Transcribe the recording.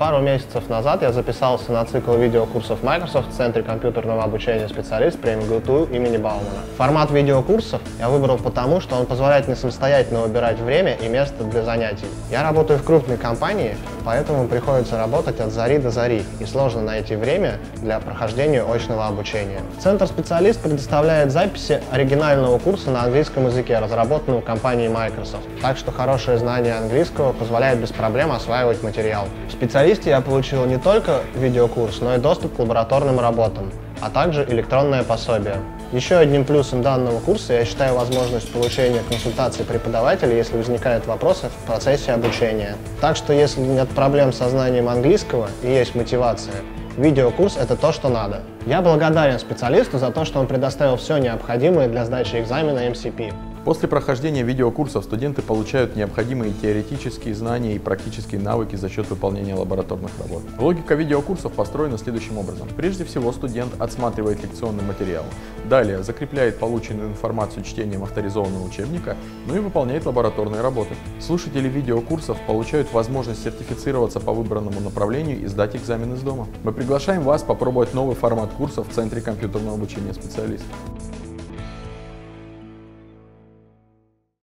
Пару месяцев назад я записался на цикл видеокурсов Microsoft в Центре компьютерного обучения специалист при МГТУ имени Баумана. Формат видеокурсов я выбрал потому, что он позволяет мне самостоятельно выбирать время и место для занятий. Я работаю в крупной компании, поэтому приходится работать от зари до зари, и сложно найти время для прохождения очного обучения. Центр специалист предоставляет записи оригинального курса на английском языке, разработанного компанией Microsoft. Так что хорошее знание английского позволяет без проблем осваивать материал. В специалисте я получил не только видеокурс, но и доступ к лабораторным работам, а также электронное пособие. Еще одним плюсом данного курса я считаю возможность получения консультации преподавателя, если возникают вопросы в процессе обучения. Так что если нет проблем со знанием английского и есть мотивация, видеокурс – это то, что надо. Я благодарен специалисту за то, что он предоставил все необходимое для сдачи экзамена MCP. После прохождения видеокурсов студенты получают необходимые теоретические знания и практические навыки за счет выполнения лабораторных работ. Логика видеокурсов построена следующим образом. Прежде всего студент отсматривает лекционный материал, далее закрепляет полученную информацию чтением авторизованного учебника, ну и выполняет лабораторные работы. Слушатели видеокурсов получают возможность сертифицироваться по выбранному направлению и сдать экзамен из дома. Мы приглашаем вас попробовать новый формат курсов в Центре компьютерного обучения специалистов.